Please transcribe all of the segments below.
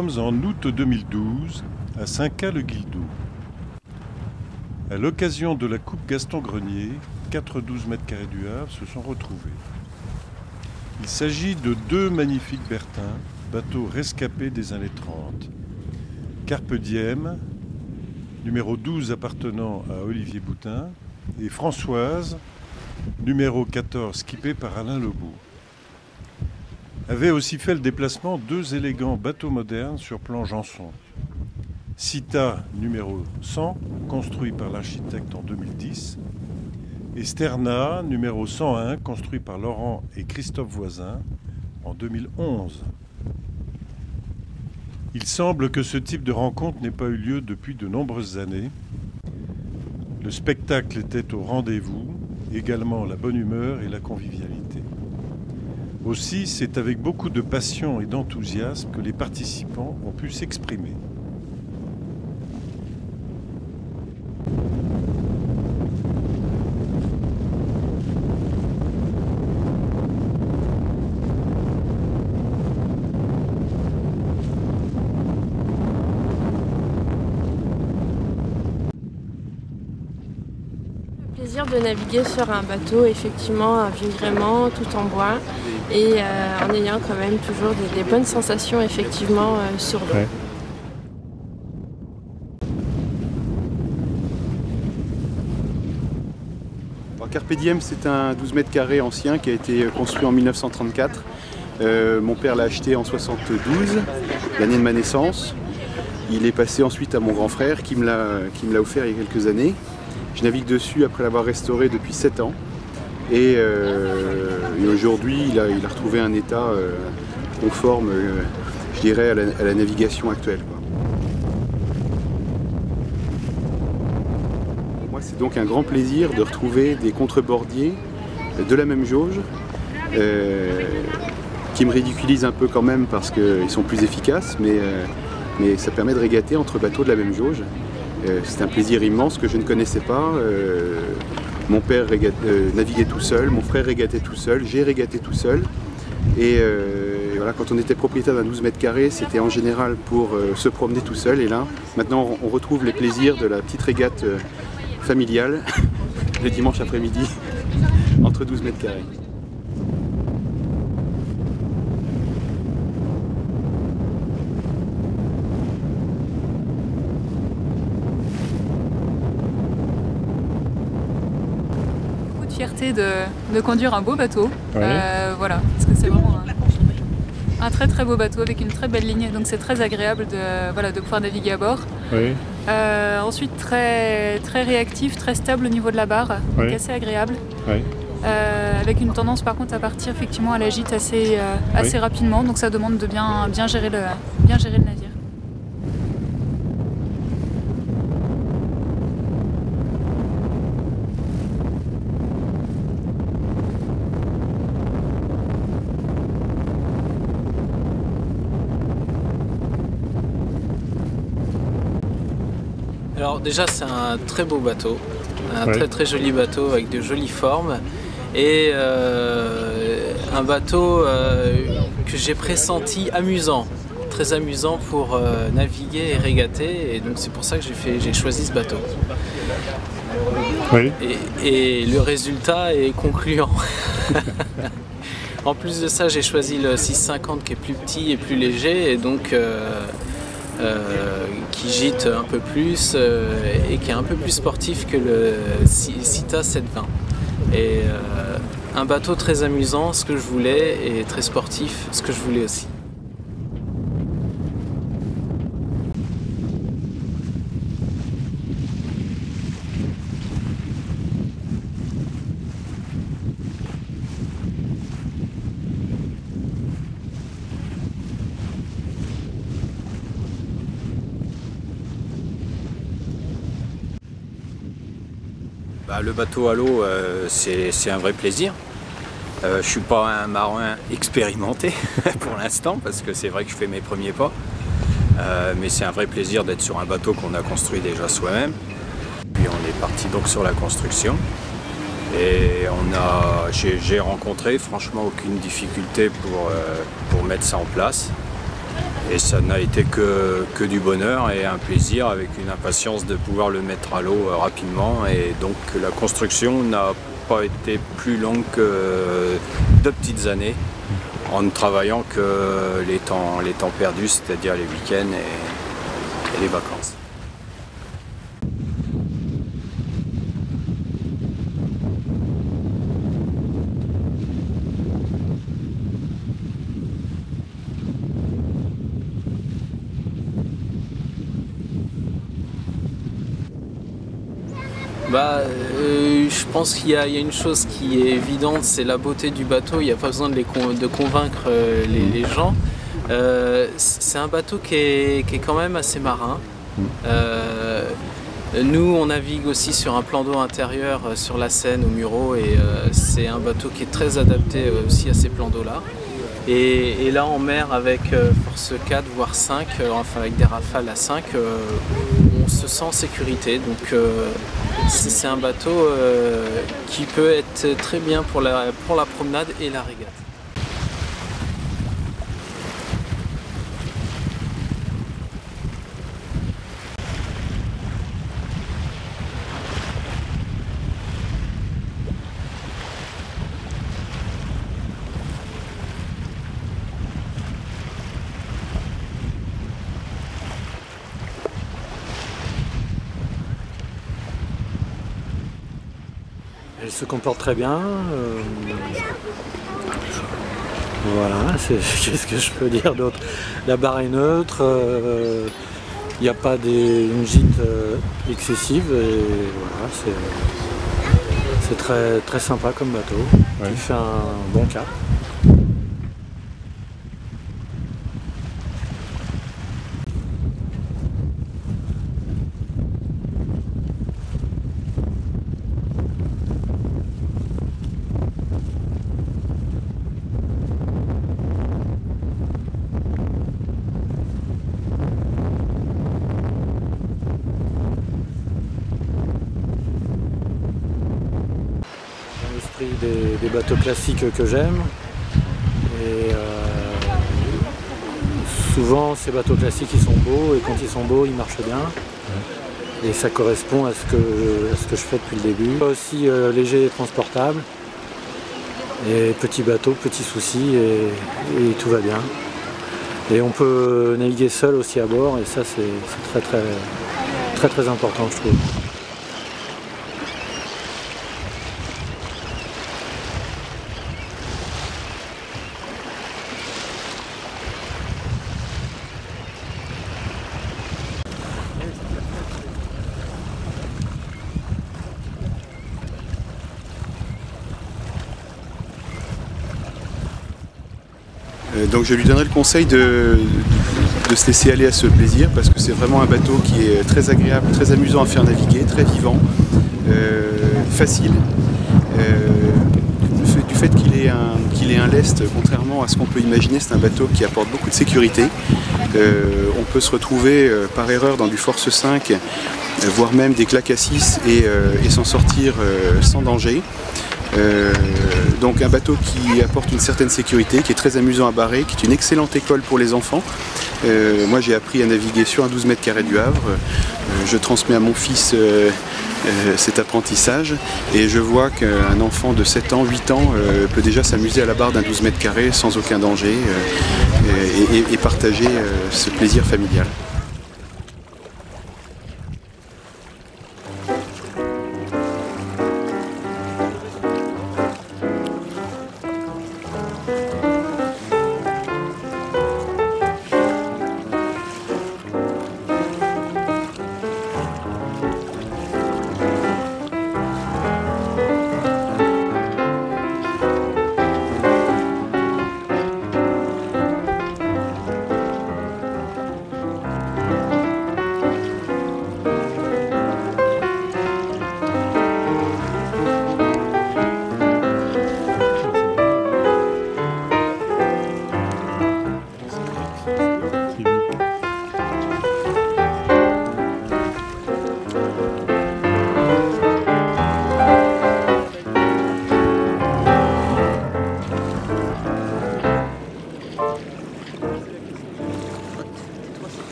Sommes en août 2012 à Saint-Cas-le-Guildoux. À l'occasion de la Coupe Gaston Grenier, 4 12 mètres carrés du Havre se sont retrouvés. Il s'agit de deux magnifiques Bertins, bateaux rescapés des années 30. Carpe Diem, numéro 12 appartenant à Olivier Boutin, et Françoise, numéro 14 skippé par Alain Lebeau avaient aussi fait le déplacement deux élégants bateaux modernes sur plan Janson. Cita numéro 100, construit par l'architecte en 2010, et Sterna numéro 101, construit par Laurent et Christophe Voisin en 2011. Il semble que ce type de rencontre n'ait pas eu lieu depuis de nombreuses années. Le spectacle était au rendez-vous, également la bonne humeur et la convivialité. Aussi, c'est avec beaucoup de passion et d'enthousiasme que les participants ont pu s'exprimer. Le plaisir de naviguer sur un bateau, effectivement, un vieux gréement, tout en bois, et euh, en ayant quand même toujours des, des bonnes sensations, effectivement, euh, sur l'eau. Ouais. Alors, Carpe Diem, c'est un 12 mètres carrés ancien qui a été construit en 1934. Euh, mon père l'a acheté en 72, l'année de ma naissance. Il est passé ensuite à mon grand frère qui me l'a qui me l'a offert il y a quelques années. Je navigue dessus après l'avoir restauré depuis 7 ans. Et, euh, aujourd'hui, il a, retrouvé un état euh, conforme, euh, je dirais, à la, navigation actuelle. Pour moi, c'est donc un grand plaisir de retrouver des contrebordiers de la même jauge, qui me ridiculisent un peu quand même parce qu'ils sont plus efficaces, mais ça permet de régater entre bateaux de la même jauge. Euh, c'est un plaisir immense que je ne connaissais pas. Euh, mon père euh, naviguait tout seul, mon frère régatait tout seul, j'ai régaté tout seul. Et voilà, quand on était propriétaire d'un 12 mètres carrés, c'était en général pour se promener tout seul. Et là, maintenant, on retrouve les plaisirs de la petite régate familiale le dimanche après-midi entre 12 mètres carrés. Fierté de, de conduire un beau bateau. Ouais. Euh, voilà, parce que c'est vraiment un, un très très beau bateau avec une très belle ligne, donc c'est très agréable de, voilà, de pouvoir naviguer à bord. Oui, Euh, ensuite très, très réactif, très stable au niveau de la barre, Ouais. donc assez agréable. Euh, avec une tendance par contre à partir effectivement à la gîte assez, euh, assez rapidement, donc ça demande de bien, bien, gérer, le, bien gérer le navire. Alors déjà c'est un très beau bateau, un Ouais. très très joli bateau avec de jolies formes et euh, un bateau euh, que j'ai pressenti amusant, très amusant pour euh, naviguer et régater et donc c'est pour ça que j'ai choisi ce bateau. Oui, Et, et le résultat est concluant. en plus de ça, j'ai choisi le 650 qui est plus petit et plus léger et donc euh, qui gîte un peu plus euh, et qui est un peu plus sportif que le Ci- Cita 720. Et euh, un bateau très amusant, ce que je voulais, et très sportif, ce que je voulais aussi. Bah, le bateau à l'eau, euh, c'est un vrai plaisir. Euh, je ne suis pas un marin expérimenté pour l'instant, parce que c'est vrai que je fais mes premiers pas. Euh, mais c'est un vrai plaisir d'être sur un bateau qu'on a construit déjà soi-même. Puis on est parti donc sur la construction. Et j'ai rencontré franchement aucune difficulté pour mettre ça en place. Et ça n'a été que, du bonheur et un plaisir avec une impatience de pouvoir le mettre à l'eau rapidement. Et donc la construction n'a pas été plus longue que deux petites années en ne travaillant que les temps, perdus, c'est-à-dire les week-ends et les vacances. Bah, euh, je pense qu'il y, y, a une chose qui est évidente, c'est la beauté du bateau. Il n'y a pas besoin de, les con de convaincre euh, les, les, gens. Euh, c'est un bateau qui est, qui est, quand même assez marin. Euh, nous, on navigue aussi sur un plan d'eau intérieur sur la Seine au Muro et c'est un bateau qui est très adapté aussi à ces plans d'eau-là. Et, et, là en mer avec force 4 voire 5, enfin avec des rafales à 5, on se sent en sécurité. Donc c'est un bateau euh, qui peut être très bien pour la, pour la promenade et la régate. Elle se comporte très bien. Euh... Voilà, qu'est-ce que je peux dire d'autre? La barre est neutre, il euh, n'y a pas des, une gîte euh, excessive et voilà, c'est très, très sympa comme bateau. Ouais. Il fait un bon cap. Des, des, bateaux classiques que j'aime. Et euh, souvent ces bateaux classiques ils sont beaux et quand ils sont beaux ils marchent bien. Et ça correspond à ce que, à ce que je fais depuis le début. Aussi euh, léger et transportable. Et petit bateau, petit souci et, et, tout va bien. Et on peut naviguer seul aussi à bord et ça c'est très très très très important je trouve. Donc je lui donnerai le conseil de, de, se laisser aller à ce plaisir parce que c'est vraiment un bateau qui est très agréable, très amusant à faire naviguer, très vivant, euh, facile. Euh, du fait qu'il ait, qu ait, un lest, contrairement à ce qu'on peut imaginer, c'est un bateau qui apporte beaucoup de sécurité. Euh, on peut se retrouver euh, par erreur dans du Force 5, voire même des claques à 6 et, et s'en sortir sans danger. Euh, donc un bateau qui apporte une certaine sécurité, qui est très amusant à barrer, qui est une excellente école pour les enfants. Euh, moi j'ai appris à naviguer sur un 12 mètres carrés du Havre. Euh, je transmets à mon fils cet apprentissage et je vois qu'un enfant de 7 ans, 8 ans peut déjà s'amuser à la barre d'un 12 mètres carrés sans aucun danger et, partager ce plaisir familial.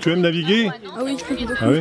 Tu aimes naviguer. Ah oui, Ah oui